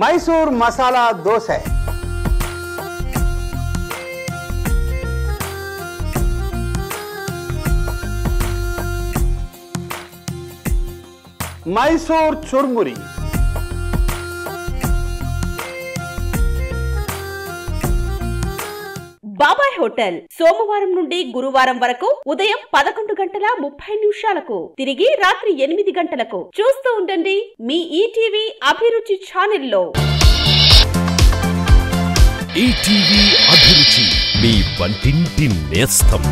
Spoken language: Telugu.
मैसूर मसाला दोसे। मैसूर चुरमुरी। బాబాయ్ హోటల్. సోమవారం నుండి గురువారం వరకు ఉదయం పదకొండు గంటల ముప్పై నిమిషాలకు తిరిగి రాత్రి ఎనిమిది గంటలకు. చూస్తూ ఉండండి మీ ఈటీవీ అభిరుచి ఛానల్లో. ఈటీవీ అభిరుచి మీ వంటింటి నేస్తం.